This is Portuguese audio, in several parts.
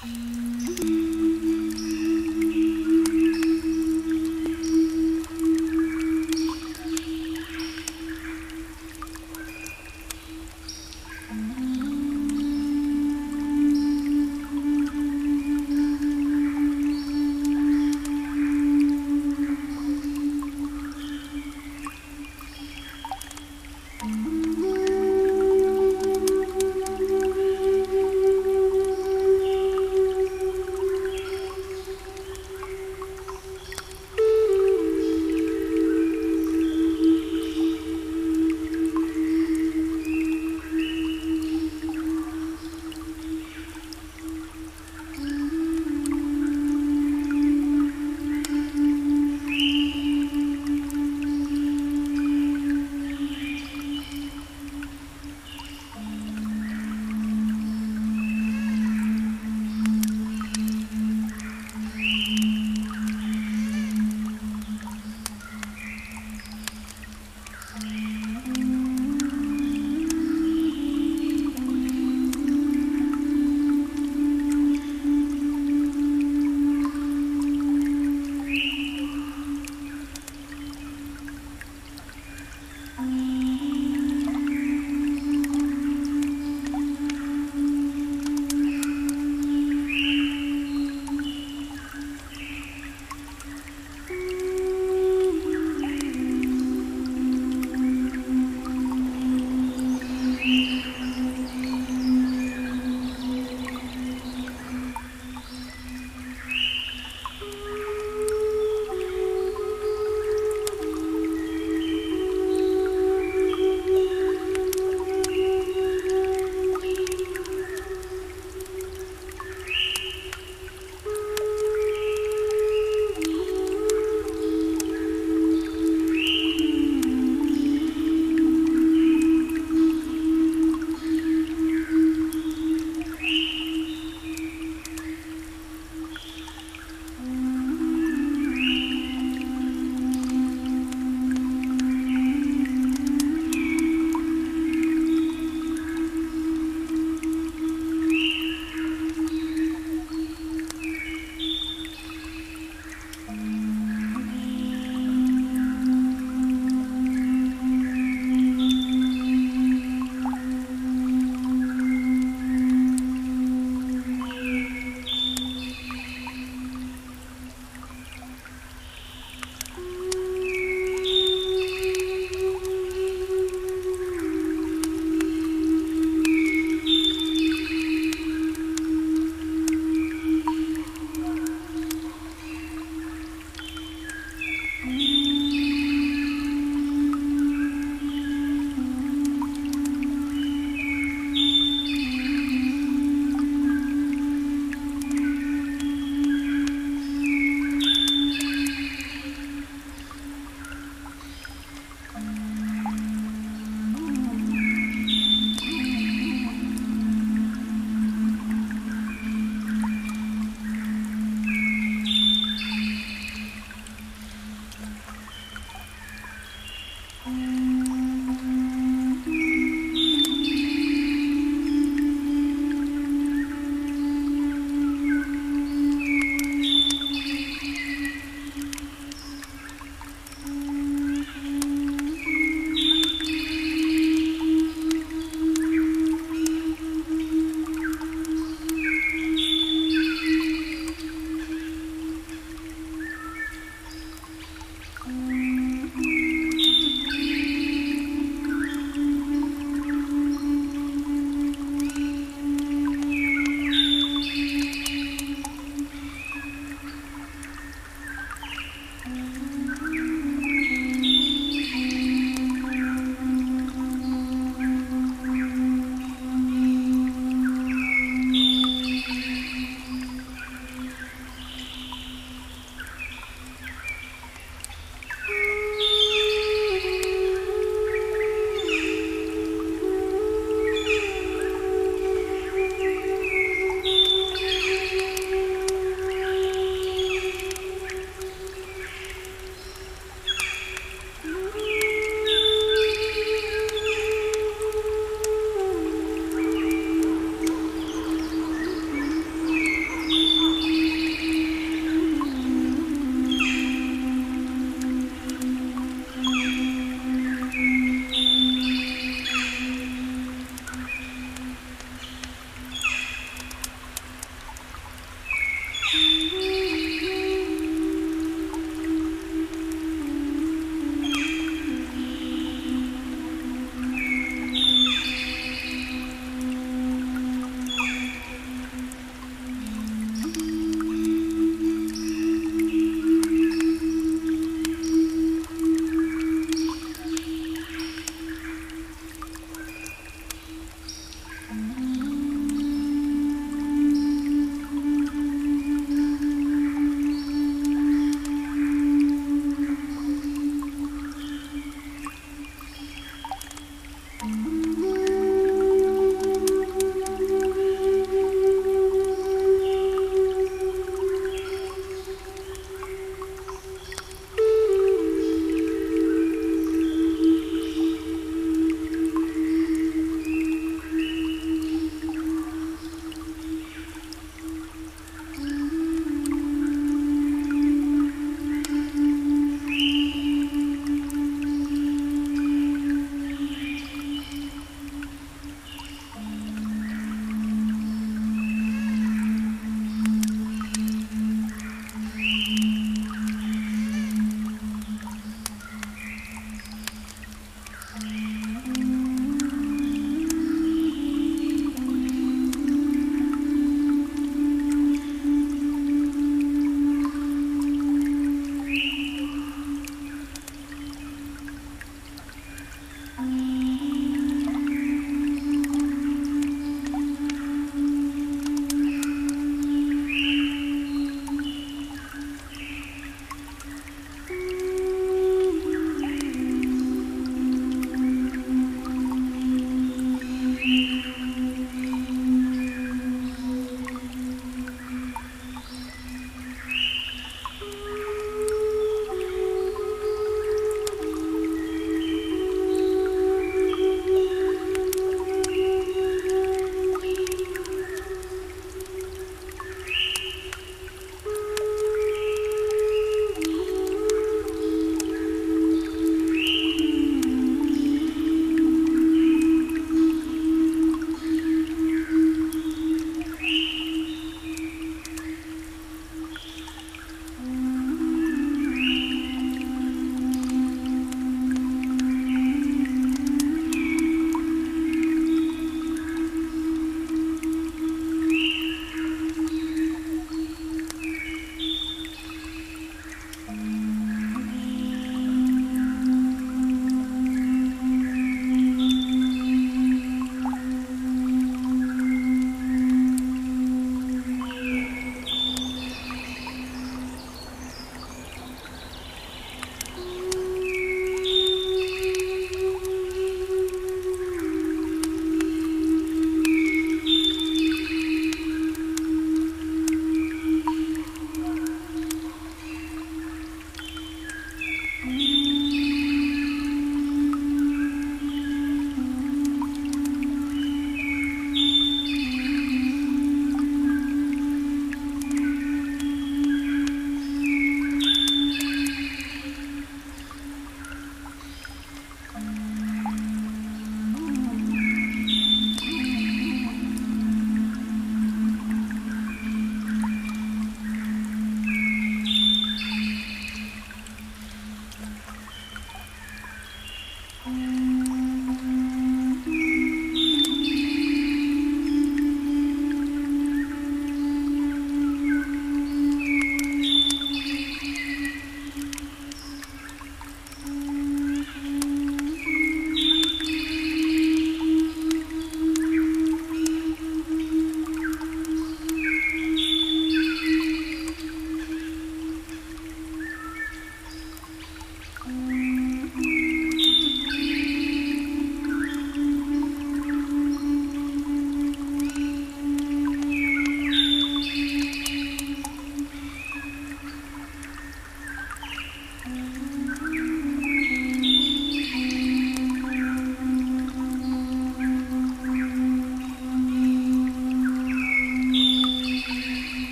Hum.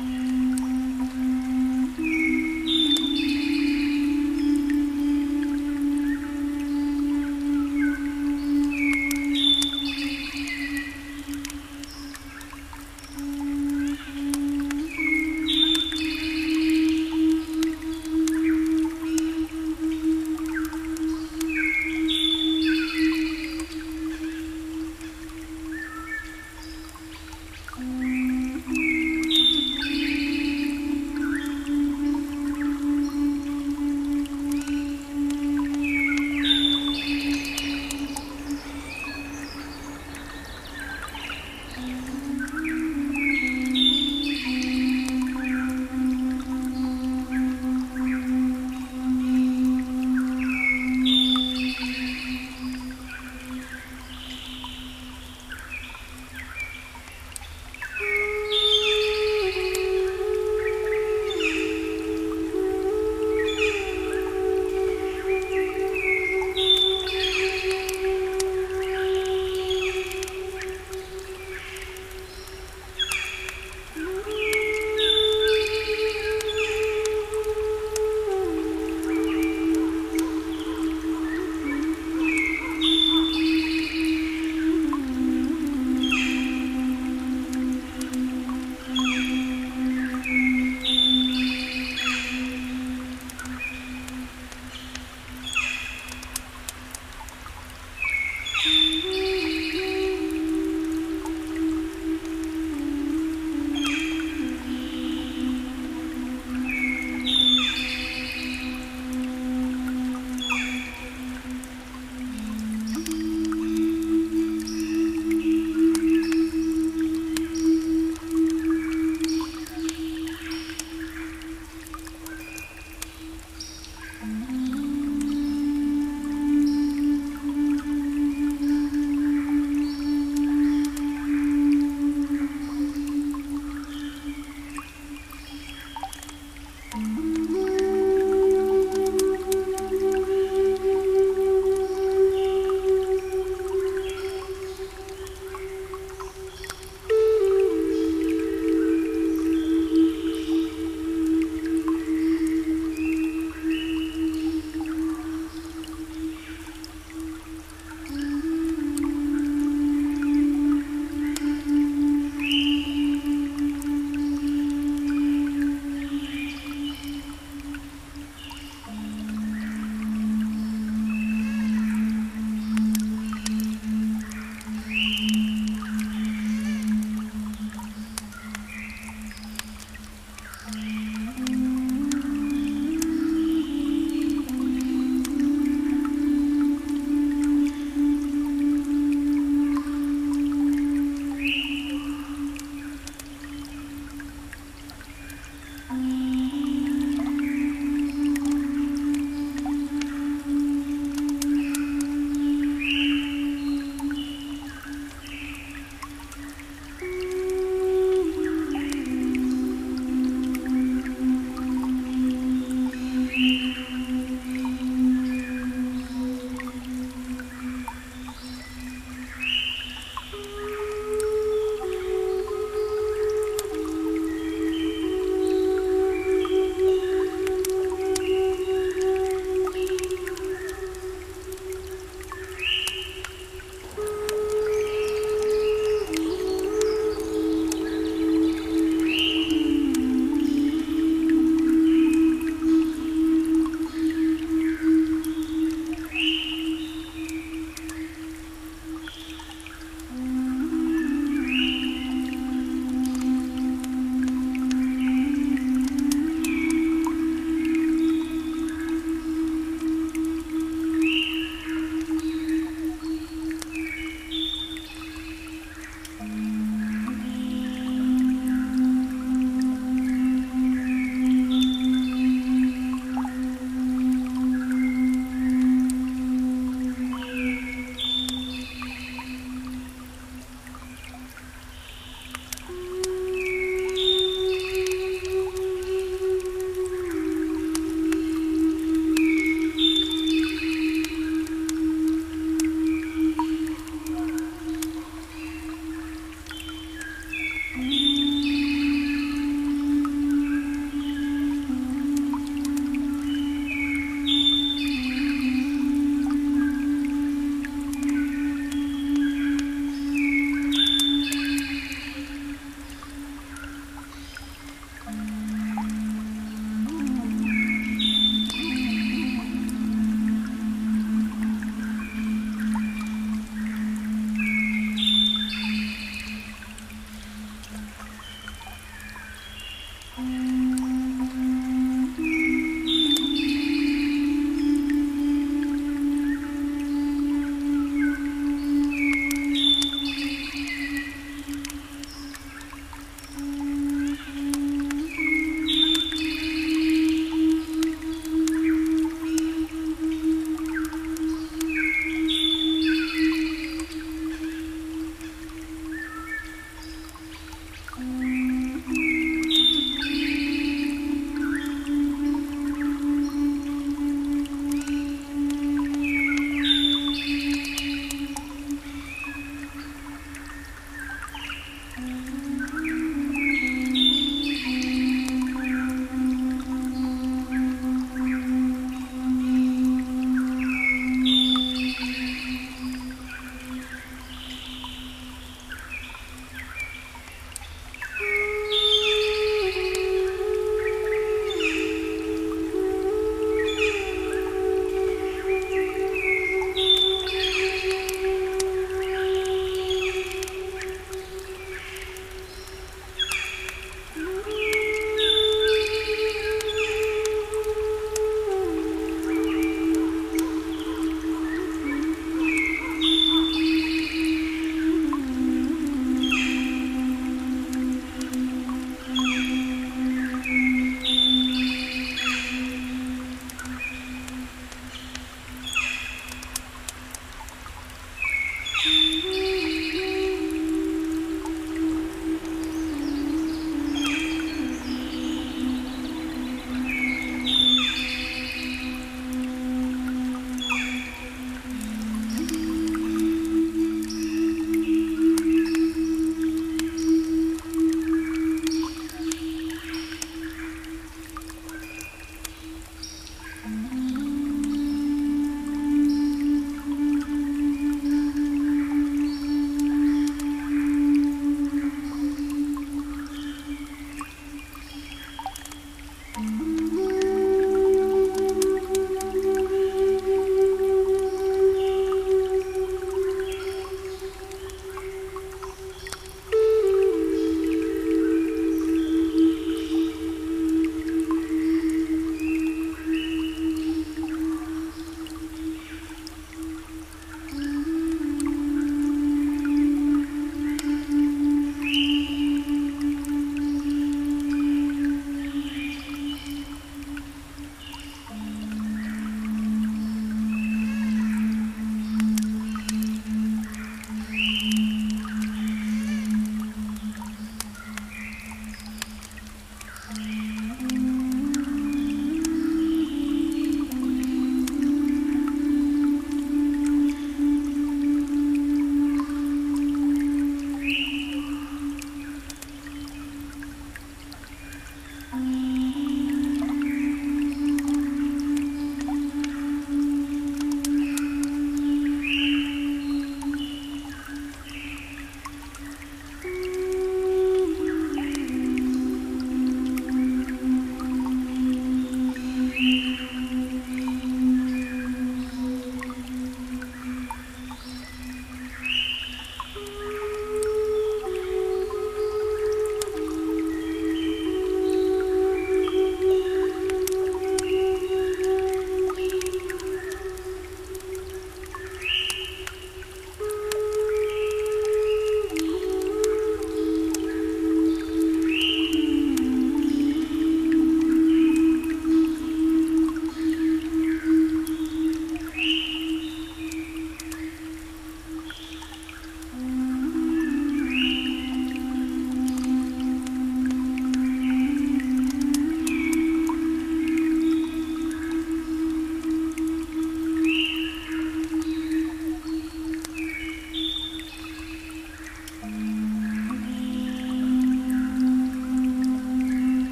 Mm.